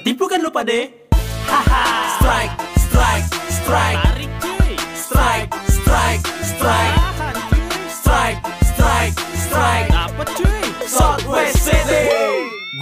pade Haha. Strike, strike, strike. Tarik Strike, strike, strike. Strike, strike, strike. Dapet cuy. Southwest City.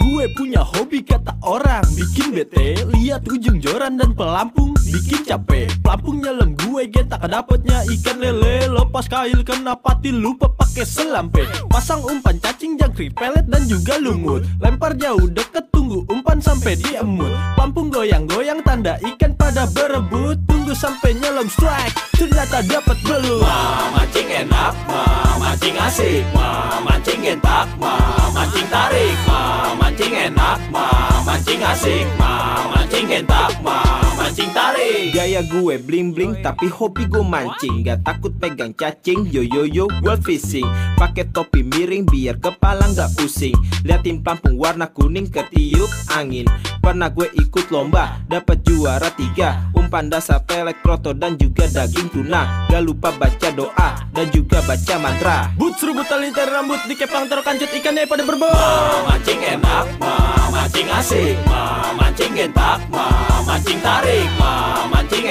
Gue punya hobi kata orang. Bikin bete Lihat ujung joran dan pelampung. Bikin capek Pelampung nyelam gue getak Dapatnya ikan lele. Lepas kail kena pati Lupa pakai selampe. Pasang umpan cacing jangkrik pelet dan juga lumut. Lempar jauh deket tunggu sampai diemut Pelampung goyang-goyang tanda ikan pada berebut. Tunggu sampai nyelam strike Ternyata dapat belut. Ma, mancing enak, ma, mancing asik, ma, mancing gentak, ma, mancing tarik, ma, mancing enak, ma, mancing asik, ma, mancing gentak, ma, mancing tarik. Gaya gue bling bling tapi hobi gue mancing. Gak takut pegang cacing Yo yo yo world fishing. Pakai topi miring biar kepala gak pusing. Liatin pelampung warna kuning ketiup angin. Pernah gue ikut lomba dapat juara tiga. Umpan dasar pelek kroto dan juga daging tuna. Gak lupa baca doa dan juga baca mantra. But serubut tali tarik rambut Dikepang taruh kancut ikannya pada berbau. Ma, mancing enak, ma, mancing asik, ma, mancing gentak, ma, mancing tarik, ma, mancing